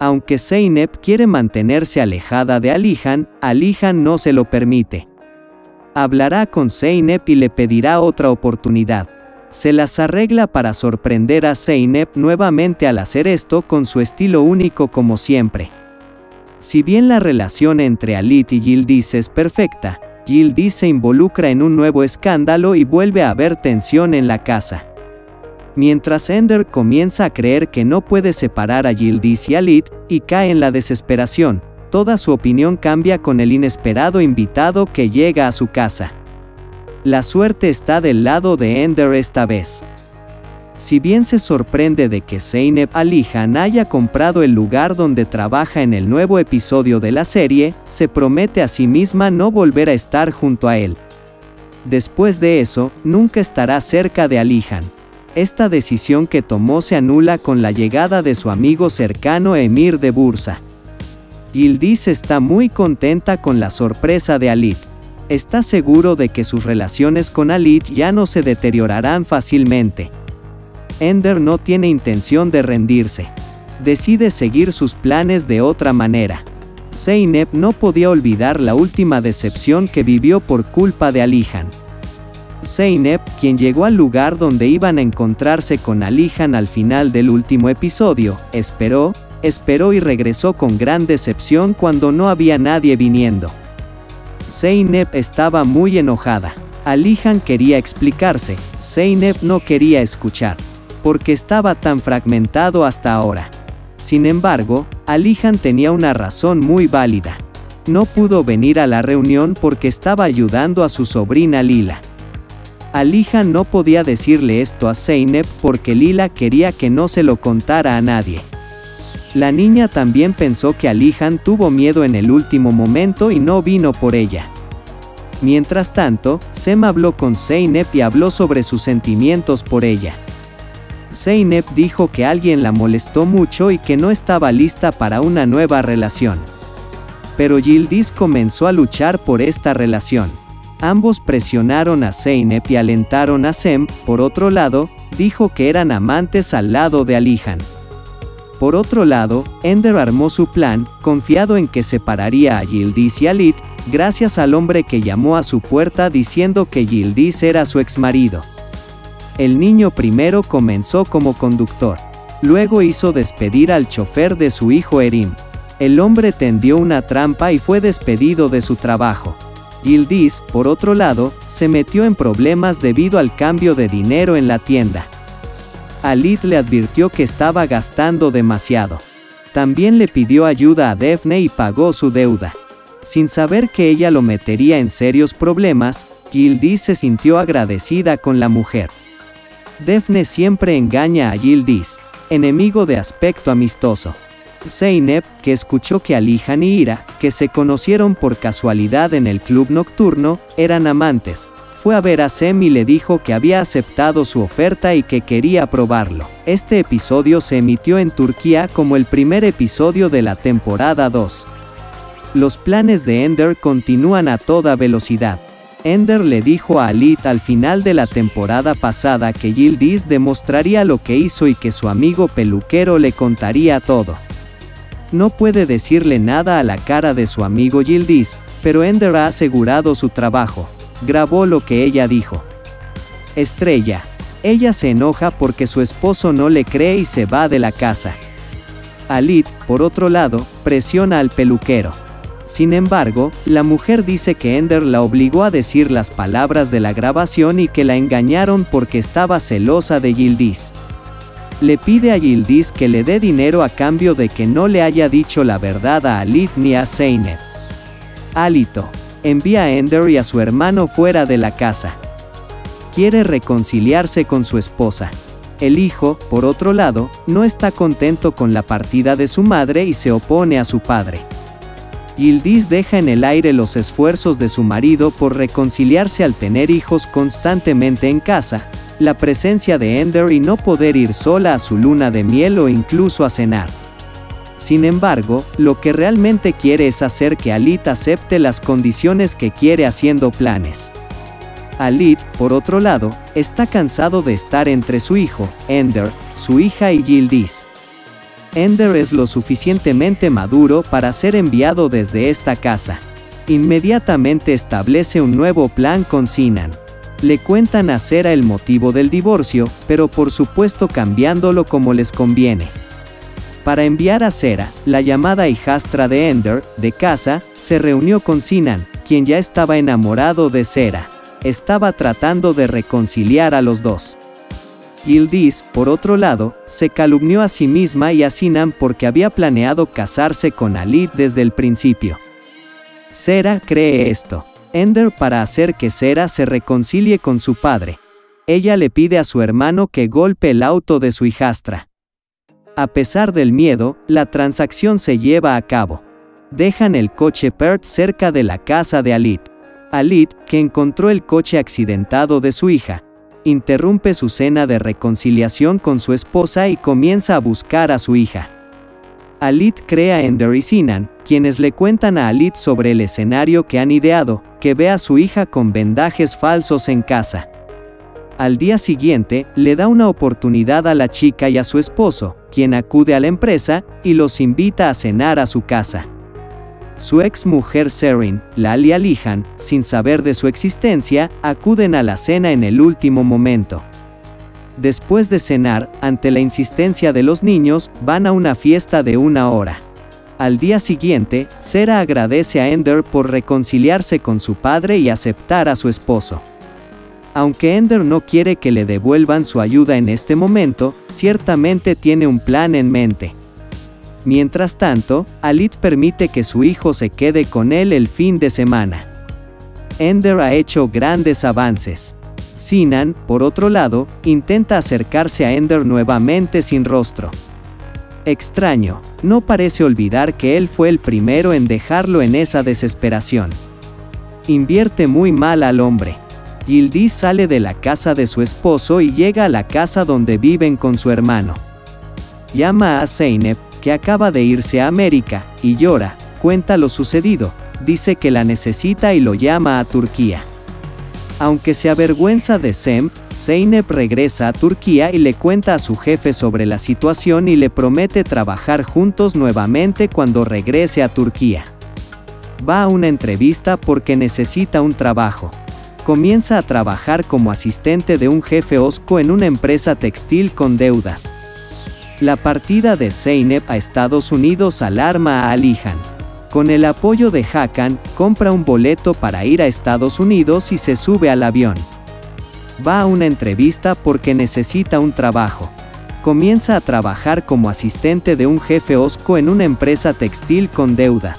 Aunque Zeynep quiere mantenerse alejada de Alihan, Alihan no se lo permite. Hablará con Zeynep y le pedirá otra oportunidad. Se las arregla para sorprender a Zeynep nuevamente al hacer esto con su estilo único como siempre. Si bien la relación entre Alit y Yildiz es perfecta, Yildiz se involucra en un nuevo escándalo y vuelve a haber tensión en la casa. Mientras Ender comienza a creer que no puede separar a Yildiz y Alit, y cae en la desesperación, toda su opinión cambia con el inesperado invitado que llega a su casa. La suerte está del lado de Ender esta vez. Si bien se sorprende de que Zeynep Alihan haya comprado el lugar donde trabaja en el nuevo episodio de la serie, se promete a sí misma no volver a estar junto a él. Después de eso, nunca estará cerca de Alihan. Esta decisión que tomó se anula con la llegada de su amigo cercano Emir de Bursa. Yildiz está muy contenta con la sorpresa de Alit. Está seguro de que sus relaciones con Alit ya no se deteriorarán fácilmente. Ender no tiene intención de rendirse. Decide seguir sus planes de otra manera. Zeynep no podía olvidar la última decepción que vivió por culpa de Alihan. Zeynep, quien llegó al lugar donde iban a encontrarse con Alihan al final del último episodio, esperó, esperó y regresó con gran decepción cuando no había nadie viniendo. Zeynep estaba muy enojada. Alihan quería explicarse, Zeynep no quería escuchar, porque estaba tan fragmentado hasta ahora. Sin embargo, Alihan tenía una razón muy válida. No pudo venir a la reunión porque estaba ayudando a su sobrina Lila. Alihan no podía decirle esto a Zeynep porque Lila quería que no se lo contara a nadie. La niña también pensó que Alihan tuvo miedo en el último momento y no vino por ella. Mientras tanto, Sem habló con Zeynep y habló sobre sus sentimientos por ella. Zeynep dijo que alguien la molestó mucho y que no estaba lista para una nueva relación. Pero Yildiz comenzó a luchar por esta relación. Ambos presionaron a Zeynep y alentaron a Sem, por otro lado, dijo que eran amantes al lado de Alihan. Por otro lado, Ender armó su plan, confiado en que separaría a Yildiz y Alit, gracias al hombre que llamó a su puerta diciendo que Yildiz era su exmarido. El niño primero comenzó como conductor. Luego hizo despedir al chofer de su hijo Erim. El hombre tendió una trampa y fue despedido de su trabajo. Yildiz, por otro lado, se metió en problemas debido al cambio de dinero en la tienda. Alit le advirtió que estaba gastando demasiado. También le pidió ayuda a Daphne y pagó su deuda. Sin saber que ella lo metería en serios problemas, Yildiz se sintió agradecida con la mujer. Daphne siempre engaña a Yildiz, enemigo de aspecto amistoso. Zeynep, que escuchó que Alihan y Ira, que se conocieron por casualidad en el club nocturno, eran amantes, fue a ver a Sem y le dijo que había aceptado su oferta y que quería probarlo. Este episodio se emitió en Turquía como el primer episodio de la temporada 2. Los planes de Ender continúan a toda velocidad. Ender le dijo a Alit al final de la temporada pasada que Yildiz demostraría lo que hizo y que su amigo peluquero le contaría todo. No puede decirle nada a la cara de su amigo Yildiz, pero Ender ha asegurado su trabajo. Grabó lo que ella dijo. Estrella. Ella se enoja porque su esposo no le cree y se va de la casa. Alit, por otro lado, presiona al peluquero. Sin embargo, la mujer dice que Ender la obligó a decir las palabras de la grabación y que la engañaron porque estaba celosa de Yildiz le pide a Yildiz que le dé dinero a cambio de que no le haya dicho la verdad a Alit ni a Zeynep. Alito. Envía a Ender y a su hermano fuera de la casa. Quiere reconciliarse con su esposa. El hijo, por otro lado, no está contento con la partida de su madre y se opone a su padre. Yildiz deja en el aire los esfuerzos de su marido por reconciliarse al tener hijos constantemente en casa, la presencia de Ender y no poder ir sola a su luna de miel o incluso a cenar. Sin embargo, lo que realmente quiere es hacer que Alit acepte las condiciones que quiere haciendo planes. Alit, por otro lado, está cansado de estar entre su hijo, Ender, su hija y Yildiz. Ender es lo suficientemente maduro para ser enviado desde esta casa. Inmediatamente establece un nuevo plan con Sinan. Le cuentan a Sera el motivo del divorcio, pero por supuesto cambiándolo como les conviene. Para enviar a Sera, la llamada hijastra de Ender, de casa, se reunió con Sinan, quien ya estaba enamorado de Sera. Estaba tratando de reconciliar a los dos. Yildiz, por otro lado, se calumnió a sí misma y a Sinan porque había planeado casarse con Alit desde el principio. Sera cree esto. Ender para hacer que Sera se reconcilie con su padre. Ella le pide a su hermano que golpe el auto de su hijastra. A pesar del miedo, la transacción se lleva a cabo. Dejan el coche Pert cerca de la casa de Alit. Alit, que encontró el coche accidentado de su hija, interrumpe su cena de reconciliación con su esposa y comienza a buscar a su hija. Alit crea Ender y Sinan, quienes le cuentan a Alit sobre el escenario que han ideado, que ve a su hija con vendajes falsos en casa. Al día siguiente, le da una oportunidad a la chica y a su esposo, quien acude a la empresa y los invita a cenar a su casa. Su ex mujer Serin, Lali Alihan, sin saber de su existencia, acuden a la cena en el último momento. Después de cenar, ante la insistencia de los niños, van a una fiesta de una hora. Al día siguiente, Sera agradece a Ender por reconciliarse con su padre y aceptar a su esposo. Aunque Ender no quiere que le devuelvan su ayuda en este momento, ciertamente tiene un plan en mente. Mientras tanto, Alit permite que su hijo se quede con él el fin de semana. Ender ha hecho grandes avances. Sinan, por otro lado, intenta acercarse a Ender nuevamente sin rostro. Extraño, no parece olvidar que él fue el primero en dejarlo en esa desesperación. Invierte muy mal al hombre. Yildiz sale de la casa de su esposo y llega a la casa donde viven con su hermano. Llama a Zeynep, que acaba de irse a América, y llora, cuenta lo sucedido, dice que la necesita y lo llama a Turquía. Aunque se avergüenza de Sem, Zeynep regresa a Turquía y le cuenta a su jefe sobre la situación y le promete trabajar juntos nuevamente cuando regrese a Turquía. Va a una entrevista porque necesita un trabajo comienza a trabajar como asistente de un jefe osco en una empresa textil con deudas. La partida de Zeynep a Estados Unidos alarma a Alihan. Con el apoyo de Hakan, compra un boleto para ir a Estados Unidos y se sube al avión. Va a una entrevista porque necesita un trabajo. Comienza a trabajar como asistente de un jefe osco en una empresa textil con deuda.